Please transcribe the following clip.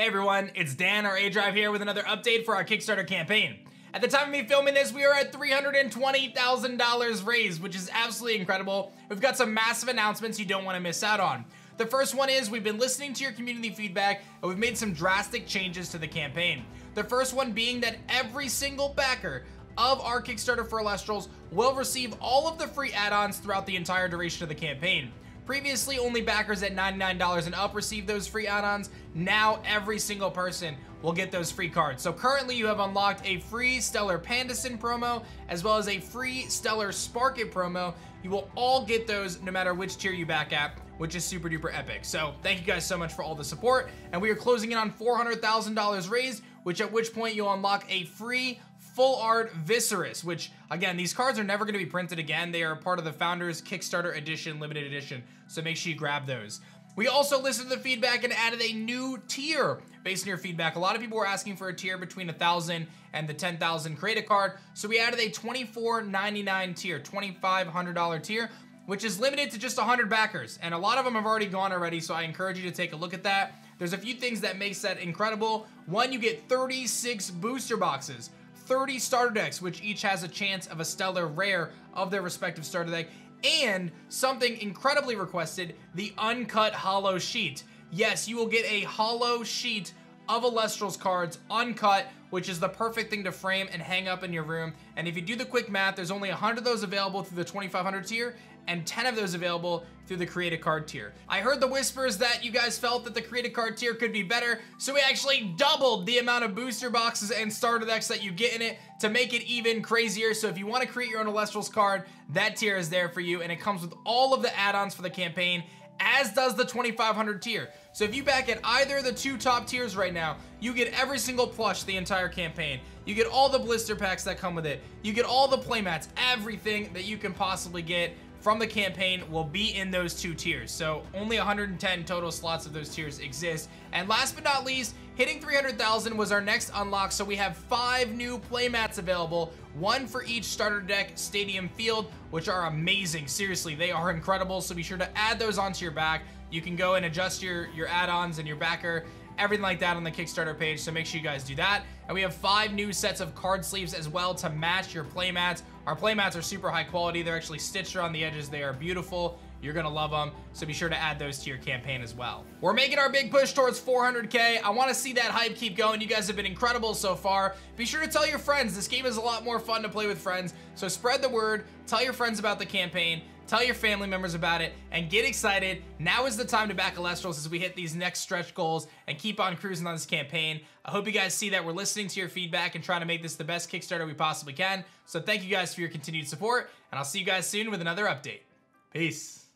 Hey everyone, it's Dan or aDrive here with another update for our Kickstarter campaign. At the time of me filming this, we are at $320,000 raised, which is absolutely incredible. We've got some massive announcements you don't want to miss out on. The first one is we've been listening to your community feedback and we've made some drastic changes to the campaign. The first one being that every single backer of our Kickstarter for Elestrals will receive all of the free add-ons throughout the entire duration of the campaign. Previously, only backers at $99 and up received those free add-ons. Now, every single person will get those free cards. So currently, you have unlocked a free Stellar Pandasin promo, as well as a free Stellar Sparkit promo. You will all get those no matter which tier you back at, which is super duper epic. So thank you guys so much for all the support. And we are closing in on $400,000 raised, which at which point you'll unlock a free full art Viserys, which again, these cards are never going to be printed again. They are part of the Founders Kickstarter Edition, limited edition. So make sure you grab those. We also listened to the feedback and added a new tier based on your feedback. A lot of people were asking for a tier between a 1000 and the 10,000 create a card. So we added a $24.99 tier, $2,500 tier, which is limited to just 100 backers. And a lot of them have already gone already, so I encourage you to take a look at that. There's a few things that makes that incredible. One, you get 36 booster boxes. 30 starter decks, which each has a chance of a stellar rare of their respective starter deck, and something incredibly requested, the uncut holo sheet. Yes, you will get a holo sheet of Elestrals cards, uncut, which is the perfect thing to frame and hang up in your room. And if you do the quick math, there's only 100 of those available through the 2500 tier and 10 of those available through the Create a Card tier. I heard the whispers that you guys felt that the Create a Card tier could be better, so we actually doubled the amount of booster boxes and starter decks that you get in it to make it even crazier. So if you want to create your own Elestrals card, that tier is there for you, and it comes with all of the add-ons for the campaign as does the 2500 tier. So if you back at either of the two top tiers right now, you get every single plush the entire campaign. You get all the blister packs that come with it. You get all the playmats, everything that you can possibly get from the campaign will be in those two tiers. So only 110 total slots of those tiers exist. And last but not least, hitting 300,000 was our next unlock. So we have five new playmats available, one for each starter deck, stadium field, which are amazing. Seriously, they are incredible. So be sure to add those onto your back. You can go and adjust your, your add-ons and your backer everything like that on the Kickstarter page, so make sure you guys do that. And we have five new sets of card sleeves as well to match your playmats. Our playmats are super high quality. They're actually stitched around the edges. They are beautiful. You're gonna love them, so be sure to add those to your campaign as well. We're making our big push towards 400k. I wanna see that hype keep going. You guys have been incredible so far. Be sure to tell your friends. This game is a lot more fun to play with friends, so spread the word, tell your friends about the campaign, tell your family members about it, and get excited. Now is the time to back Elestrals as we hit these next stretch goals and keep on cruising on this campaign. I hope you guys see that we're listening to your feedback and trying to make this the best Kickstarter we possibly can. So thank you guys for your continued support, and I'll see you guys soon with another update. Peace.